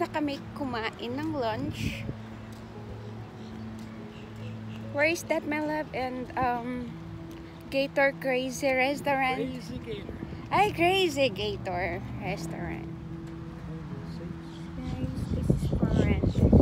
na kami kumain ng lunch. Where is that, my love? And, um, Gator Crazy Restaurant. Crazy Gator. Ay, Crazy Gator Restaurant. Guys, this is for rent.